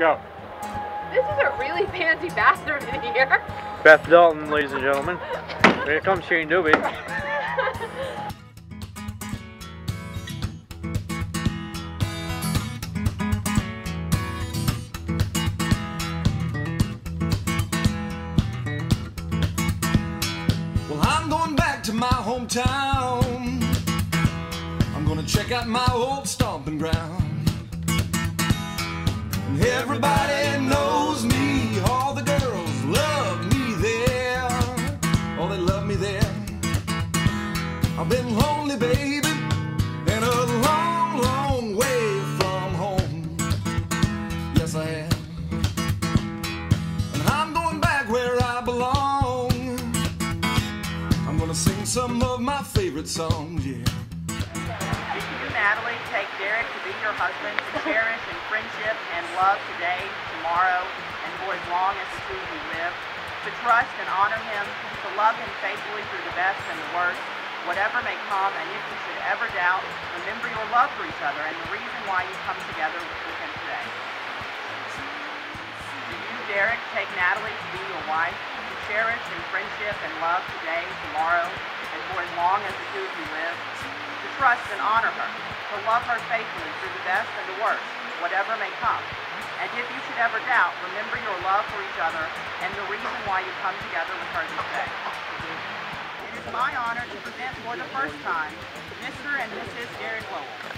Go. This is a really fancy bathroom in here. Beth Dalton, ladies and gentlemen. Here comes Shane Doobie. Well, I'm going back to my hometown. I'm gonna check out my old stomping ground. Everybody knows me, all the girls love me there. Oh, they love me there. I've been lonely, baby, and a long, long way from home. Yes, I have. And I'm going back where I belong. I'm gonna sing some of my favorite songs, yeah. Natalie, take Darek to be your husband to cherish in friendship and love today, tomorrow, and for as long as the two of you live? To trust and honor him, to love him faithfully through the best and the worst, whatever may come, and if you should ever doubt, remember your love for each other and the reason why you come together with him today. Do you, Darek, take Natalie to be your wife, to cherish in friendship and love today, tomorrow, and for as long as the two of you live? Trust and honor her, to love her faithfully through the best and the worst, whatever may come. And if you should ever doubt, remember your love for each other and the reason why you come together with her today. It is my honor to present for the first time Mr. and Mrs. Darek Lowell.